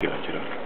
Gotcha.